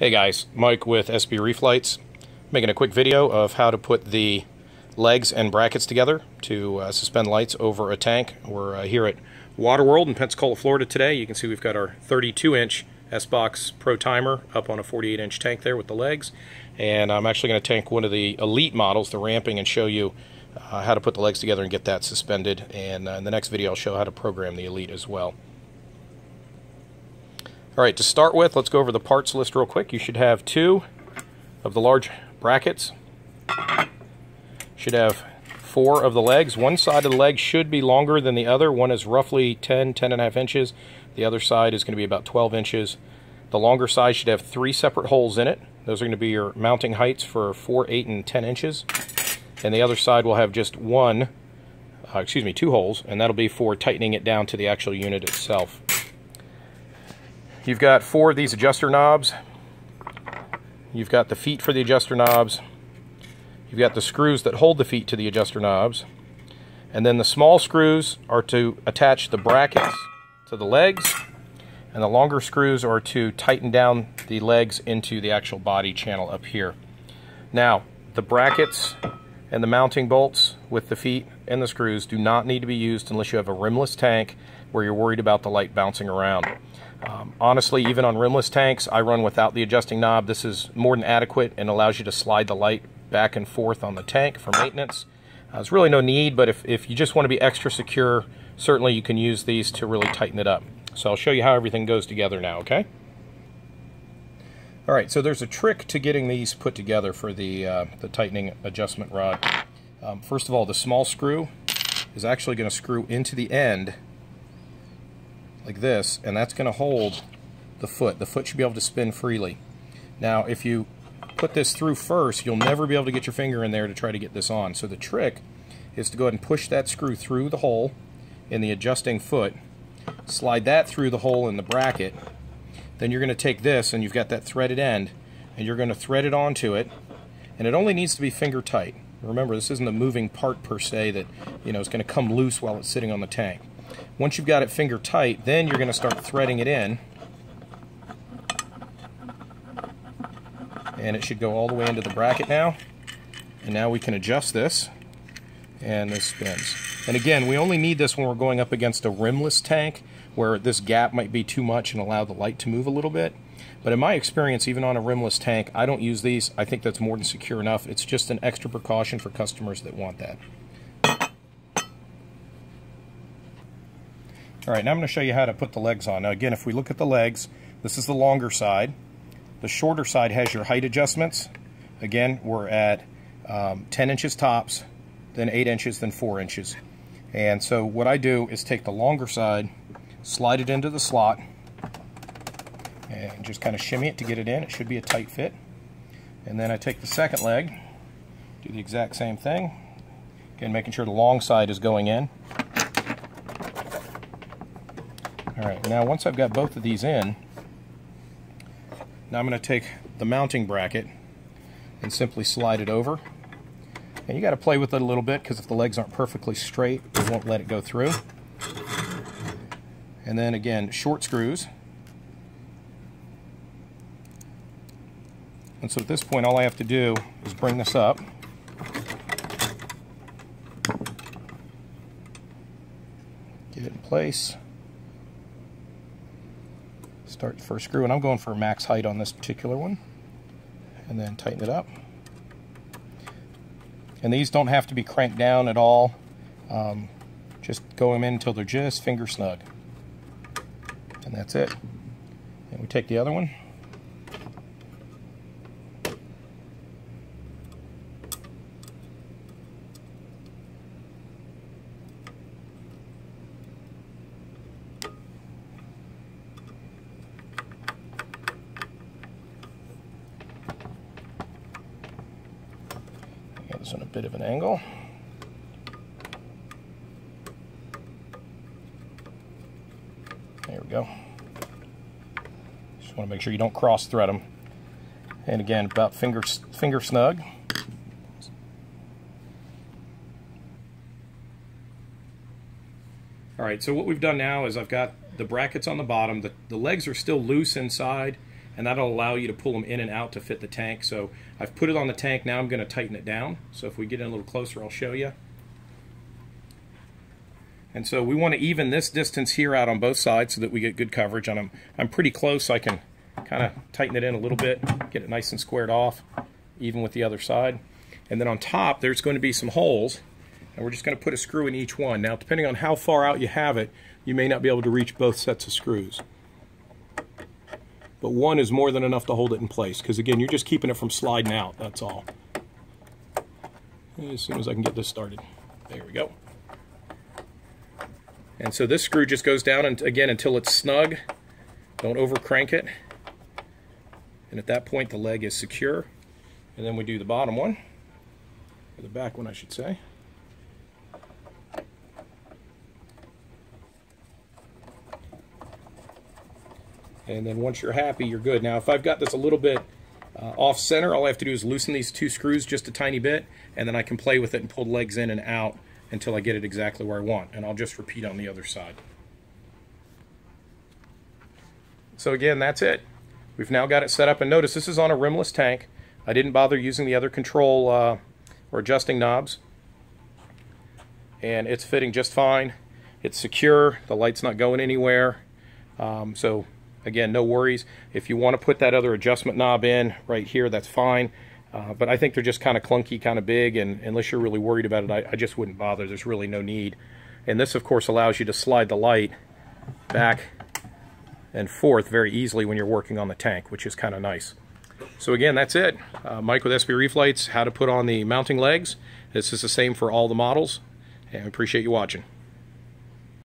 Hey guys, Mike with SB Reef Lights, making a quick video of how to put the legs and brackets together to uh, suspend lights over a tank. We're uh, here at Waterworld in Pensacola, Florida today. You can see we've got our 32-inch S-Box Pro Timer up on a 48-inch tank there with the legs. And I'm actually going to tank one of the Elite models, the ramping, and show you uh, how to put the legs together and get that suspended. And uh, in the next video, I'll show how to program the Elite as well. All right, to start with, let's go over the parts list real quick. You should have two of the large brackets. Should have four of the legs. One side of the leg should be longer than the other. One is roughly 10, 10 and a half inches. The other side is going to be about 12 inches. The longer side should have three separate holes in it. Those are going to be your mounting heights for 4, 8, and 10 inches. And the other side will have just one, uh, excuse me, two holes, and that'll be for tightening it down to the actual unit itself. You've got four of these adjuster knobs. You've got the feet for the adjuster knobs. You've got the screws that hold the feet to the adjuster knobs. And then the small screws are to attach the brackets to the legs. And the longer screws are to tighten down the legs into the actual body channel up here. Now, the brackets and the mounting bolts with the feet and the screws do not need to be used unless you have a rimless tank where you're worried about the light bouncing around. Um, honestly, even on rimless tanks, I run without the adjusting knob. This is more than adequate and allows you to slide the light back and forth on the tank for maintenance. Uh, there's really no need, but if, if you just want to be extra secure, certainly you can use these to really tighten it up. So I'll show you how everything goes together now, okay? All right, so there's a trick to getting these put together for the, uh, the tightening adjustment rod. Um, first of all, the small screw is actually going to screw into the end like this, and that's going to hold the foot. The foot should be able to spin freely. Now, if you put this through first, you'll never be able to get your finger in there to try to get this on. So the trick is to go ahead and push that screw through the hole in the adjusting foot, slide that through the hole in the bracket, then you're going to take this and you've got that threaded end and you're going to thread it onto it and it only needs to be finger tight. Remember, this isn't a moving part per se that you know is going to come loose while it's sitting on the tank. Once you've got it finger tight, then you're going to start threading it in. And it should go all the way into the bracket now. And now we can adjust this. And this spins. And again, we only need this when we're going up against a rimless tank where this gap might be too much and allow the light to move a little bit. But in my experience, even on a rimless tank, I don't use these. I think that's more than secure enough. It's just an extra precaution for customers that want that. All right, now I'm going to show you how to put the legs on. Now again, if we look at the legs, this is the longer side. The shorter side has your height adjustments. Again, we're at um, 10 inches tops, then 8 inches, then 4 inches. And so what I do is take the longer side, slide it into the slot, and just kind of shimmy it to get it in. It should be a tight fit. And then I take the second leg, do the exact same thing. Again, making sure the long side is going in. All right, now once I've got both of these in, now I'm going to take the mounting bracket and simply slide it over. And you got to play with it a little bit because if the legs aren't perfectly straight, it won't let it go through. And then again, short screws. And so at this point, all I have to do is bring this up. Get it in place start the first screw, and I'm going for max height on this particular one, and then tighten it up. And these don't have to be cranked down at all. Um, just go them in until they're just finger snug. And that's it. And we take the other one. This on a bit of an angle. There we go. Just want to make sure you don't cross thread them. And again, about finger, finger snug. All right, so what we've done now is I've got the brackets on the bottom. The, the legs are still loose inside, and that'll allow you to pull them in and out to fit the tank. So I've put it on the tank, now I'm going to tighten it down. So if we get in a little closer, I'll show you. And so we want to even this distance here out on both sides so that we get good coverage. on I'm, I'm pretty close, so I can kind of tighten it in a little bit, get it nice and squared off, even with the other side. And then on top, there's going to be some holes, and we're just going to put a screw in each one. Now, depending on how far out you have it, you may not be able to reach both sets of screws. But one is more than enough to hold it in place, because again, you're just keeping it from sliding out, that's all. As soon as I can get this started. There we go. And so this screw just goes down, and again, until it's snug. Don't over crank it. And at that point, the leg is secure. And then we do the bottom one, or the back one, I should say. And then once you're happy, you're good. Now, if I've got this a little bit uh, off center, all I have to do is loosen these two screws just a tiny bit, and then I can play with it and pull the legs in and out until I get it exactly where I want. And I'll just repeat on the other side. So again, that's it. We've now got it set up. And notice this is on a rimless tank. I didn't bother using the other control uh, or adjusting knobs. And it's fitting just fine. It's secure. The light's not going anywhere. Um, so again, no worries. If you want to put that other adjustment knob in right here, that's fine. Uh, but I think they're just kind of clunky, kind of big, and unless you're really worried about it, I, I, just wouldn't bother. There's really no need. And this, of course, allows you to slide the light back and forth very easily when you're working on the tank, which is kind of nice. So again, that's it. Uh, Mike with SB Reef Lights, how to put on the mounting legs. This is the same for all the models, and I appreciate you watching.